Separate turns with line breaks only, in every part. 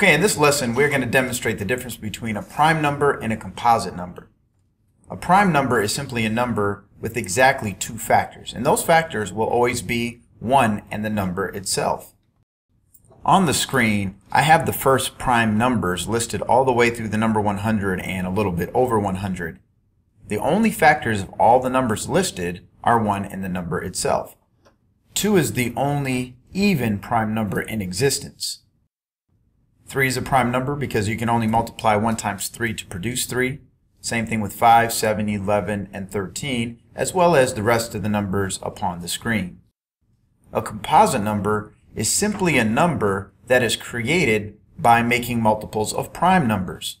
Okay, in this lesson we're going to demonstrate the difference between a prime number and a composite number. A prime number is simply a number with exactly two factors, and those factors will always be 1 and the number itself. On the screen, I have the first prime numbers listed all the way through the number 100 and a little bit over 100. The only factors of all the numbers listed are 1 and the number itself. 2 is the only even prime number in existence. 3 is a prime number because you can only multiply 1 times 3 to produce 3. Same thing with 5, 7, 11, and 13, as well as the rest of the numbers upon the screen. A composite number is simply a number that is created by making multiples of prime numbers.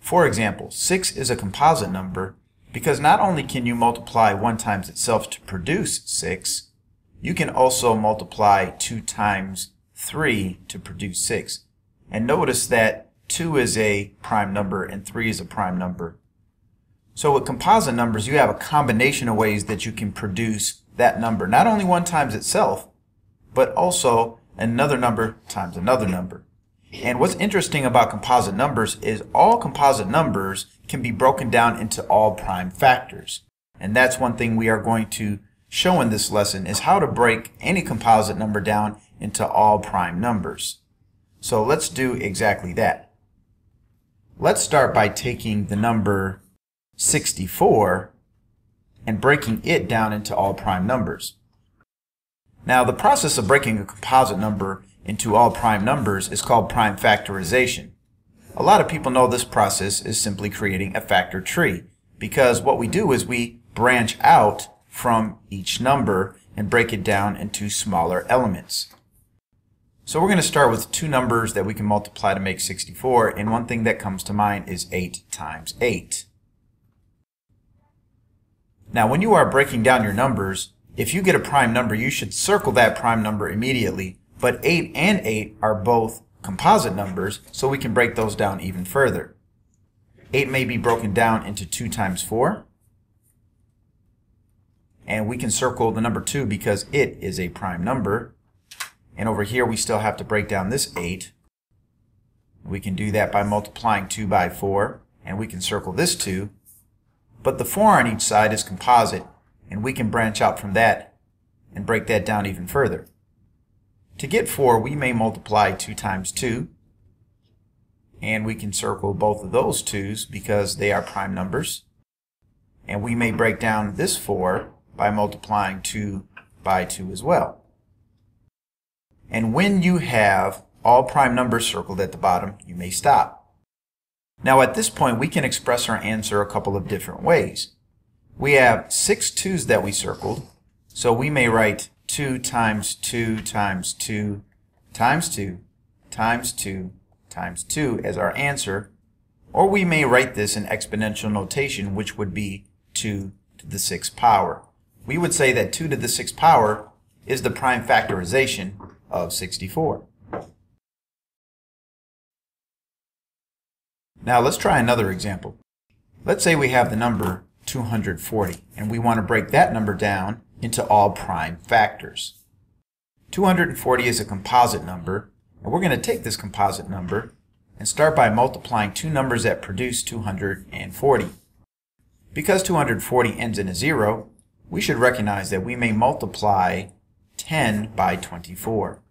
For example, 6 is a composite number because not only can you multiply 1 times itself to produce 6, you can also multiply 2 times 3 to produce 6. And notice that 2 is a prime number and 3 is a prime number. So with composite numbers, you have a combination of ways that you can produce that number. Not only 1 times itself, but also another number times another number. And what's interesting about composite numbers is all composite numbers can be broken down into all prime factors. And that's one thing we are going to show in this lesson is how to break any composite number down into all prime numbers. So let's do exactly that. Let's start by taking the number 64 and breaking it down into all prime numbers. Now the process of breaking a composite number into all prime numbers is called prime factorization. A lot of people know this process is simply creating a factor tree because what we do is we branch out from each number and break it down into smaller elements. So we're going to start with two numbers that we can multiply to make 64, and one thing that comes to mind is 8 times 8. Now when you are breaking down your numbers, if you get a prime number, you should circle that prime number immediately, but 8 and 8 are both composite numbers, so we can break those down even further. 8 may be broken down into 2 times 4, and we can circle the number 2 because it is a prime number. And over here we still have to break down this 8. We can do that by multiplying 2 by 4, and we can circle this 2. But the 4 on each side is composite, and we can branch out from that and break that down even further. To get 4, we may multiply 2 times 2, and we can circle both of those 2's because they are prime numbers. And we may break down this 4 by multiplying 2 by 2 as well. And when you have all prime numbers circled at the bottom, you may stop. Now at this point, we can express our answer a couple of different ways. We have six twos that we circled, so we may write 2 times 2 times 2 times 2 times 2 times 2 as our answer, or we may write this in exponential notation, which would be 2 to the 6th power. We would say that 2 to the 6th power is the prime factorization of 64. Now let's try another example. Let's say we have the number 240 and we want to break that number down into all prime factors. 240 is a composite number and we're going to take this composite number and start by multiplying two numbers that produce 240. Because 240 ends in a zero, we should recognize that we may multiply 10 by 24.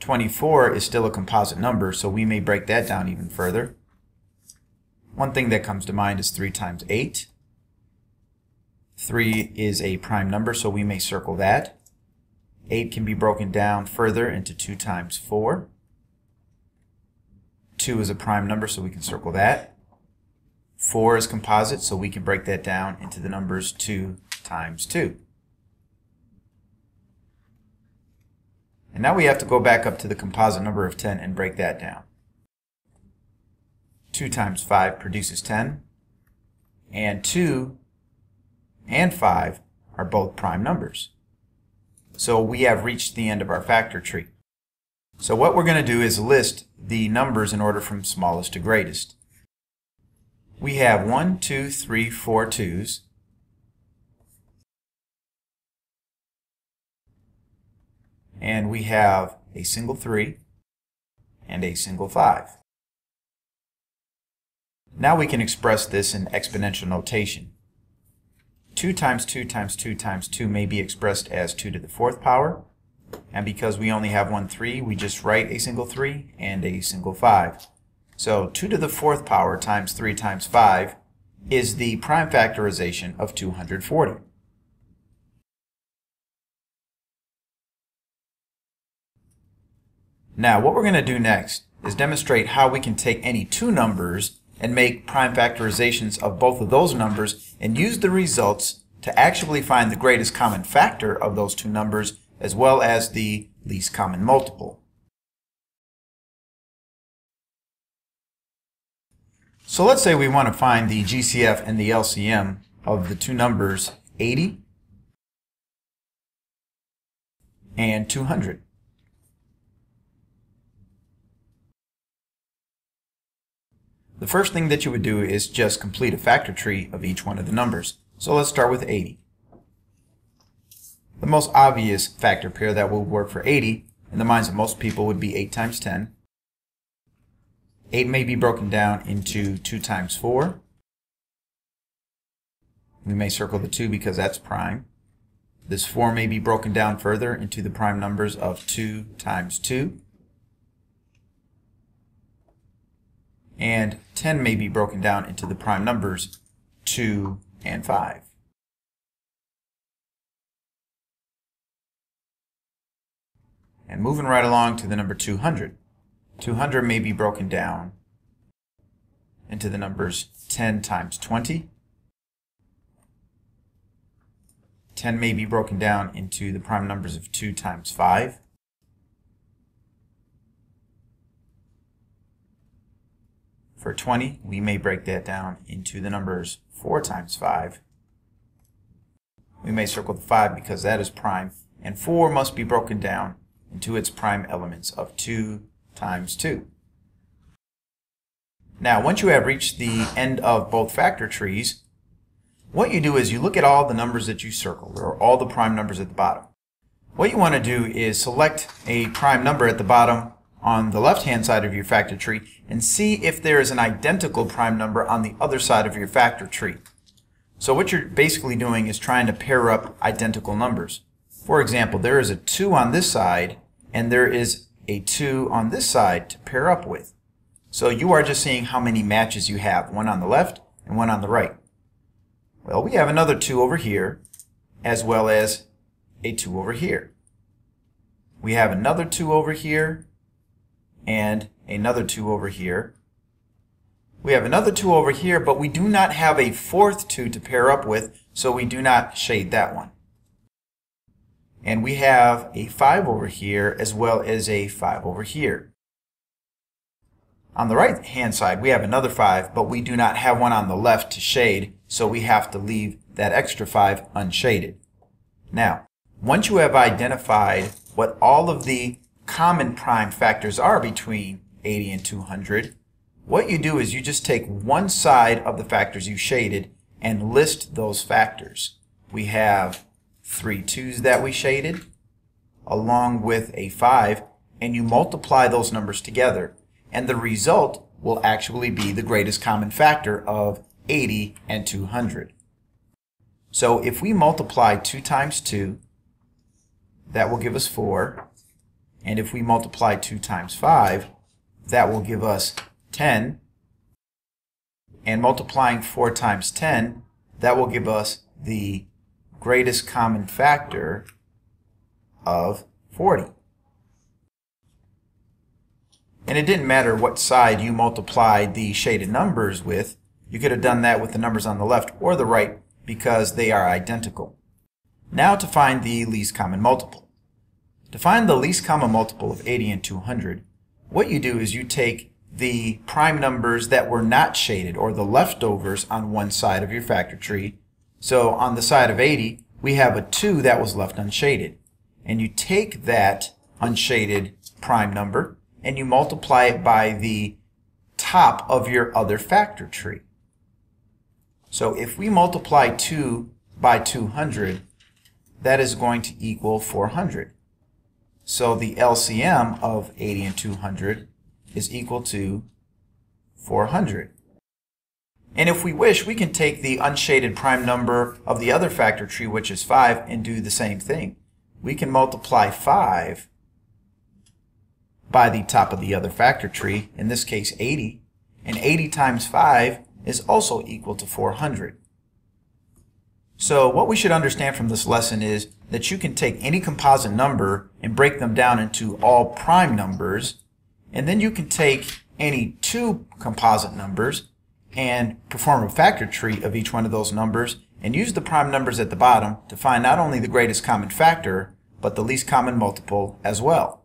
24 is still a composite number, so we may break that down even further. One thing that comes to mind is 3 times 8. 3 is a prime number, so we may circle that. 8 can be broken down further into 2 times 4. 2 is a prime number, so we can circle that. 4 is composite, so we can break that down into the numbers 2 times 2. And now we have to go back up to the composite number of 10 and break that down. 2 times 5 produces 10, and 2 and 5 are both prime numbers. So we have reached the end of our factor tree. So what we're going to do is list the numbers in order from smallest to greatest. We have 1, 2, 3, 4 2's, and we have a single 3 and a single 5. Now we can express this in exponential notation. 2 times 2 times 2 times 2 may be expressed as 2 to the fourth power, and because we only have one 3, we just write a single 3 and a single 5. So 2 to the fourth power times 3 times 5 is the prime factorization of 240. Now, what we're going to do next is demonstrate how we can take any two numbers and make prime factorizations of both of those numbers and use the results to actually find the greatest common factor of those two numbers as well as the least common multiple. So let's say we want to find the GCF and the LCM of the two numbers 80 and 200. The first thing that you would do is just complete a factor tree of each one of the numbers. So let's start with 80. The most obvious factor pair that will work for 80 in the minds of most people would be 8 times 10. 8 may be broken down into 2 times 4. We may circle the 2 because that's prime. This 4 may be broken down further into the prime numbers of 2 times 2. And 10 may be broken down into the prime numbers 2 and 5. And moving right along to the number 200. 200 may be broken down into the numbers 10 times 20. 10 may be broken down into the prime numbers of 2 times 5. For 20, we may break that down into the numbers 4 times 5. We may circle the 5 because that is prime, and 4 must be broken down into its prime elements of 2 times 2. Now, once you have reached the end of both factor trees, what you do is you look at all the numbers that you circled, or all the prime numbers at the bottom. What you want to do is select a prime number at the bottom on the left-hand side of your factor tree and see if there is an identical prime number on the other side of your factor tree. So what you're basically doing is trying to pair up identical numbers. For example, there is a 2 on this side and there is a 2 on this side to pair up with. So you are just seeing how many matches you have, one on the left and one on the right. Well, we have another 2 over here, as well as a 2 over here. We have another 2 over here, and another 2 over here. We have another 2 over here, but we do not have a fourth 2 to pair up with, so we do not shade that one. And we have a 5 over here as well as a 5 over here. On the right hand side we have another 5 but we do not have one on the left to shade so we have to leave that extra 5 unshaded. Now once you have identified what all of the common prime factors are between 80 and 200 what you do is you just take one side of the factors you shaded and list those factors. We have three twos that we shaded along with a 5 and you multiply those numbers together and the result will actually be the greatest common factor of 80 and 200. So if we multiply 2 times 2 that will give us 4 and if we multiply 2 times 5 that will give us 10 and multiplying 4 times 10 that will give us the greatest common factor of 40. And it didn't matter what side you multiplied the shaded numbers with. You could have done that with the numbers on the left or the right because they are identical. Now to find the least common multiple. To find the least common multiple of 80 and 200, what you do is you take the prime numbers that were not shaded or the leftovers on one side of your factor tree so on the side of 80, we have a 2 that was left unshaded. And you take that unshaded prime number and you multiply it by the top of your other factor tree. So if we multiply 2 by 200, that is going to equal 400. So the LCM of 80 and 200 is equal to 400. And if we wish, we can take the unshaded prime number of the other factor tree, which is 5, and do the same thing. We can multiply 5 by the top of the other factor tree, in this case 80, and 80 times 5 is also equal to 400. So what we should understand from this lesson is that you can take any composite number and break them down into all prime numbers, and then you can take any two composite numbers and perform a factor tree of each one of those numbers and use the prime numbers at the bottom to find not only the greatest common factor, but the least common multiple as well.